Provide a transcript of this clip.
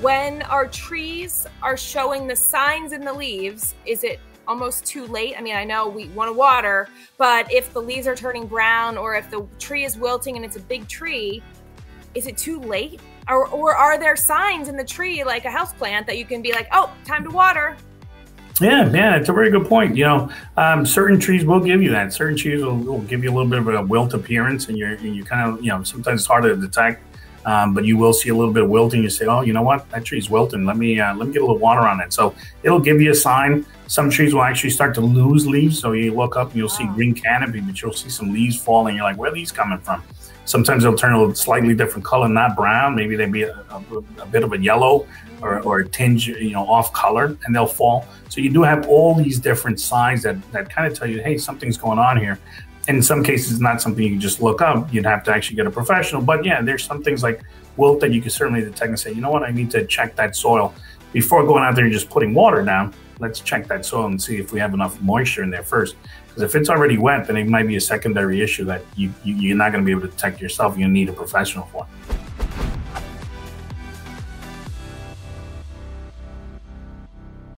when our trees are showing the signs in the leaves, is it almost too late? I mean, I know we want to water, but if the leaves are turning brown or if the tree is wilting and it's a big tree, is it too late? Or, or are there signs in the tree, like a house plant, that you can be like, oh, time to water? Yeah, yeah, it's a very good point. You know, um, certain trees will give you that. Certain trees will, will, give you a little bit of a wilt appearance, and you're and you kind of you know sometimes it's harder to detect, um, but you will see a little bit of wilting. You say, oh, you know what, that tree's wilting. Let me uh, let me get a little water on it. So it'll give you a sign. Some trees will actually start to lose leaves. So you look up and you'll see green canopy, but you'll see some leaves falling. You're like, where are these coming from? Sometimes they'll turn a slightly different color, not brown. Maybe they be a, a, a bit of a yellow or, or a tinge, you know, off color, and they'll fall. So you do have all these different signs that that kind of tell you, hey, something's going on here. In some cases, it's not something you can just look up. You'd have to actually get a professional. But yeah, there's some things like wilt that you can certainly detect and say, you know what, I need to check that soil before going out there and just putting water down. Let's check that soil and see if we have enough moisture in there first. Because if it's already wet, then it might be a secondary issue that you, you are not going to be able to detect yourself. You need a professional for.